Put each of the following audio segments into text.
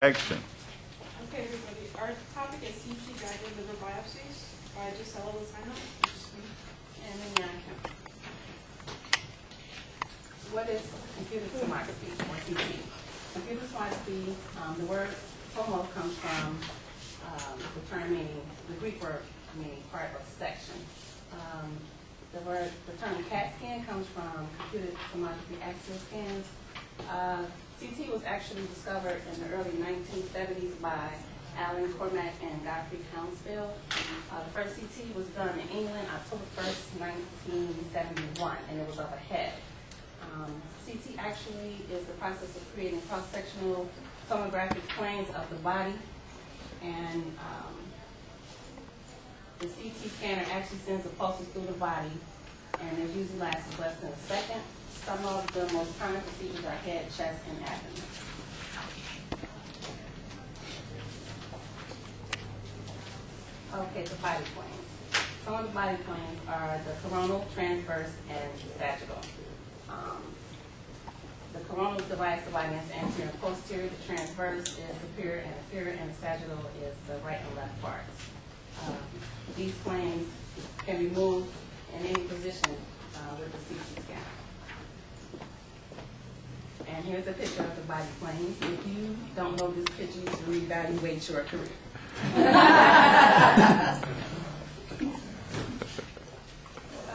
Action. Okay, everybody, our topic is CT guided liver biopsies by Gisela Lozano, and American. What is computer tomography, or CT? Computer tomography, um, the word tomo comes from, um, the term meaning, the Greek word meaning part of section. Um, the word, the term CAT scan comes from computer tomography axial scans. Uh, CT was actually discovered in the early 1970s by Alan Cormack and Godfrey Hounsfield. Uh, the first CT was done in England October 1st, 1971, and it was of a head. Um, CT actually is the process of creating cross-sectional tomographic planes of the body, and um, the CT scanner actually sends the pulses through the body, and it usually lasts less than a second. Some of the most common procedures are head, chest, and abdomen. Okay, the body planes. Some of the body planes are the coronal, transverse, and sagittal. Um, the coronal divides the body into anterior and posterior. The transverse is superior and inferior, and the sagittal is the right and left parts. Um, these planes can be moved in any position uh, with the CT scanner. And here's a picture of the body planes. If you don't know this picture, you should reevaluate your career.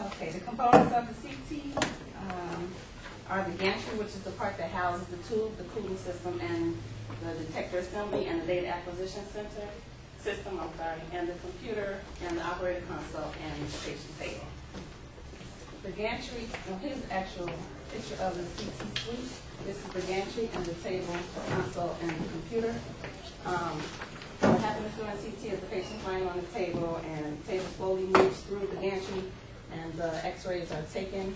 Okay, the components of the CT um, are the gantry, which is the part that houses the tube, the cooling system, and the detector assembly, and the data acquisition center system, I'm sorry, and the computer, and the operator console, and the patient table. The gantry, well, here's the actual picture of the CT suite. This is the gantry and the table, console, and the computer. Um, what happens during CT is the patient's lying on the table and the table slowly moves through the gantry and the x-rays are taken.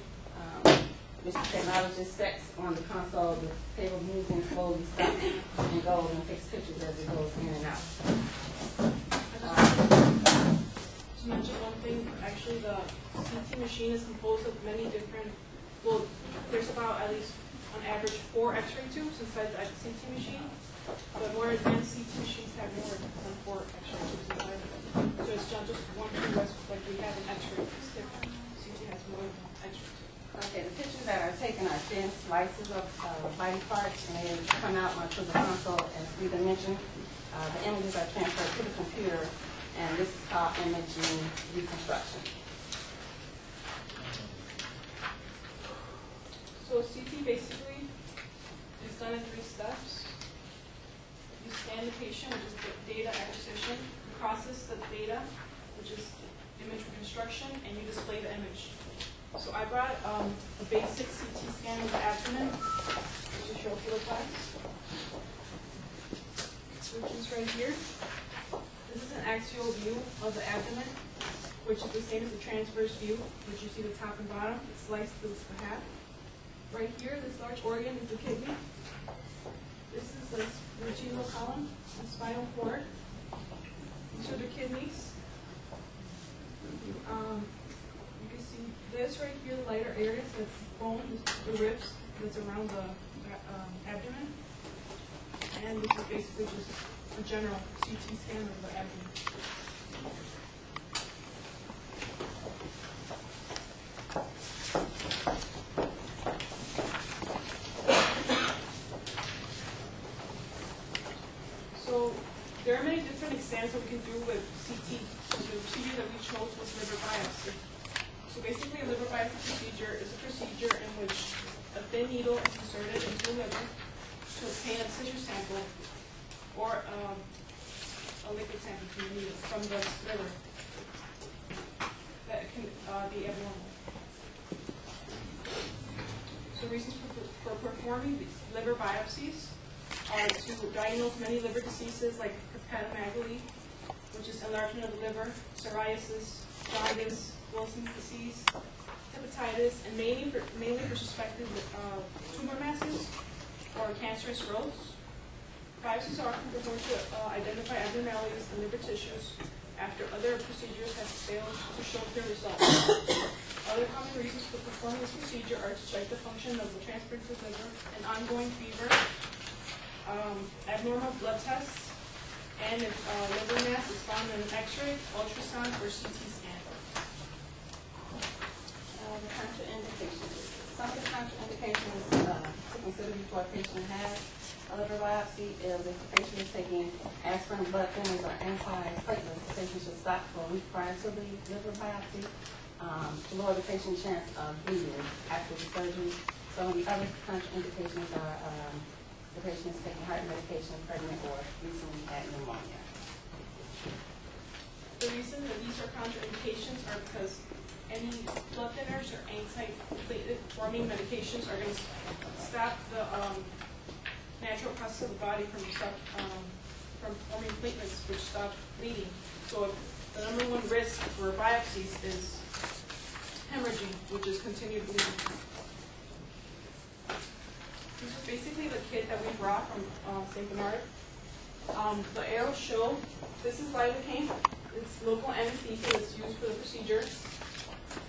Um, Mr. Technologist sets on the console, the table moves in slowly, stops, and goes and takes pictures as it goes in and out. To mention one thing, actually, the CT machine is composed of many different, well, there's about at least, on average, four x-ray tubes inside the CT machine. But more advanced CT machines have more than four x-ray tubes inside. So it's not just one tube, like we have an x-ray, it's. CT has more x-ray tubes. Okay, the pictures that are taken are thin slices of uh, body parts, and they come out onto the console as three dimension. Uh, the images are transferred to the computer, and this is called imaging reconstruction. So CT basically is done in three steps. You scan the patient, which is the data acquisition, you process the data, which is image reconstruction, and you display the image. So I brought um, a basic CT scan of the abdomen, which is your class. Which is right here. This is an axial view of the abdomen, which is the same as the transverse view, which you see the top and bottom, it's sliced through the half. Right here, this large organ is the kidney. This is the vertebral column, the spinal cord. These are the kidneys. Um, you can see this right here, the lighter areas, that's bone, the ribs that's around the um, abdomen. And this is basically just a general CT scan of the abdomen. So there are many different exams that we can do with CT. The procedure that we chose was liver biopsy. So basically, a liver biopsy procedure is a procedure in which a thin needle is inserted into the liver to obtain a tissue sample or um, a liquid sample from the needle, from the liver that can uh, be abnormal. So reasons for, for performing liver biopsies are to diagnose many liver diseases like hepatomegaly, which is enlargement of the liver, cirrhosis, jaundice, Wilson's disease, hepatitis, and mainly for, mainly for suspected uh, tumor masses or cancerous growths. Biopsies are often performed to uh, identify abnormalities in liver tissues after other procedures have failed to show clear results. Other common reasons for performing this procedure are to check the function of the transplanted liver, an ongoing fever, um, abnormal blood tests, and if uh, liver mass is found in an X-ray, ultrasound, or CT scan. Uh, the contraindications. Some of the contraindications, uh, to consider before a patient has a liver biopsy is if the patient is taking aspirin, blood thinners, or antiplatelets, the patient should stop for a week prior to the liver biopsy, um, to lower the patient's chance of bleeding after the surgery. Some of the other contraindications are, um, the patient is taking heart medication, pregnant, or recently had pneumonia. The reason that these are contraindications are because any blood thinners or anti-platelet forming medications are going to stop the um, natural process of the body from um, from forming platelets, which stop bleeding. So the number one risk for biopsies is hemorrhaging, which is continued bleeding. This is basically the kit that we brought from uh, St. Bernard. Um, the arrows show, this is lidocaine, it's local anesthesia that's used for the procedure.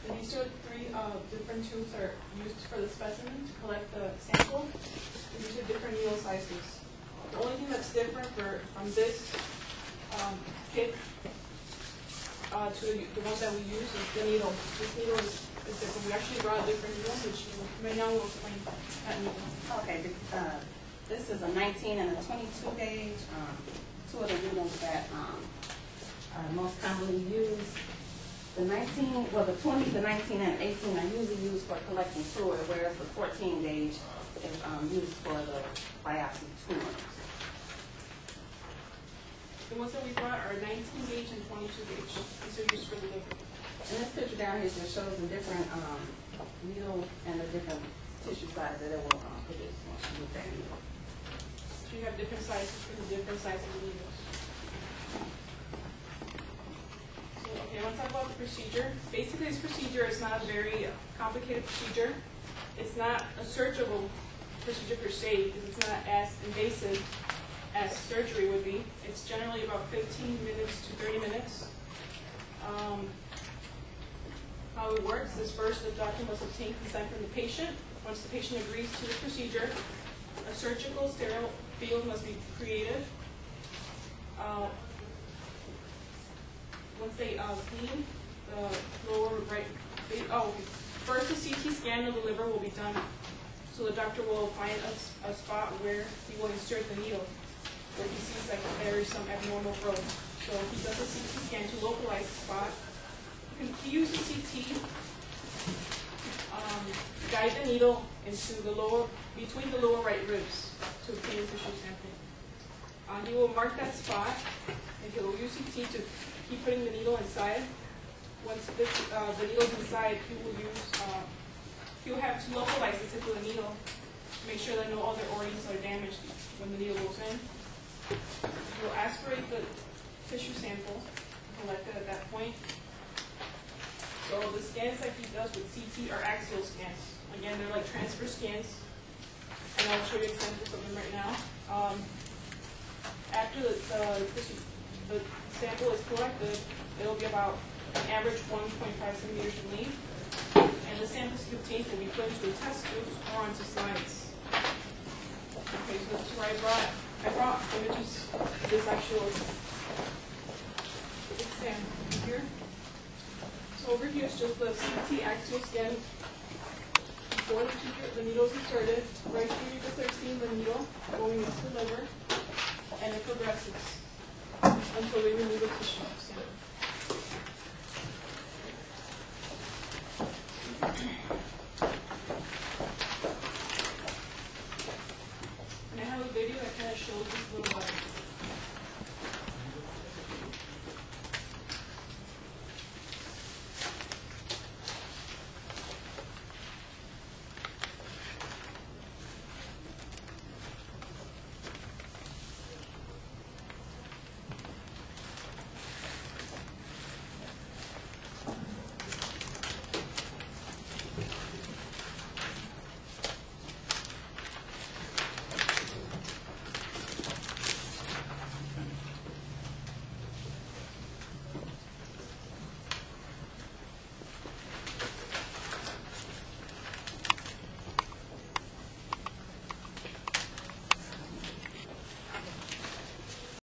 And these are three uh, different tubes that are used for the specimen to collect the sample. And these are different needle sizes. The only thing that's different for, from this um, kit uh, to the ones that we use is the needle. This needle is, different. We actually brought different which right now we'll explain that needle. Okay, uh, this is a nineteen and a twenty-two gauge, um, two of the needles that, um, are most commonly used. The nineteen, well, the twenty, the nineteen, and eighteen are usually used for collecting fluid, whereas the fourteen gauge is, um, used for the biopsy tumors. The ones that we brought are 19 gauge and 22 gauge. These are used for the liver. And this picture down here just shows the different, um, needle and the different tissue size that it will, um, produce once you use that needle. So you have different sizes for the different sizes of needles. So, okay, let's talk about the procedure. Basically, this procedure is not a very complicated procedure. It's not a surgical procedure per se, because it's not as invasive as surgery would be. It's generally about 15 minutes to 30 minutes. Um, how it works is first, the doctor must obtain consent from the patient. Once the patient agrees to the procedure, a surgical sterile field must be created. Uh, Once they uh, clean the lower right, they- oh, first a CT scan of the liver will be done. So the doctor will find a, a spot where he will insert the needle, where he sees like there is some abnormal growth. So he does a CT scan to localize the spot. He can- He uses CT um, guide the needle into the lower, between the lower right ribs to obtain tissue sampling. Uh, he will mark that spot, and he will use CT to keep putting the needle inside. Once this, uh, the needle's inside, he will use, uh, he will have to localize the tip of the needle to make sure that no other organs are damaged when the needle goes in. He will aspirate the tissue sample collected at that point. So the scans that he does with CT are axial scans. Again, they're like transverse scans, and I'll show you examples of them right now. Um, after the, the, the sample is collected, it'll be about an average 1.5 centimeters in length, and the samples contained will be put into test tubes or onto slides. Okay, so that's where I brought, I brought images of this actual exam here. So over here is just the CT axial scan before the procedure, the needle's inserted. Right can start seeing the needle going into the liver, and it progresses until they remove the tissue.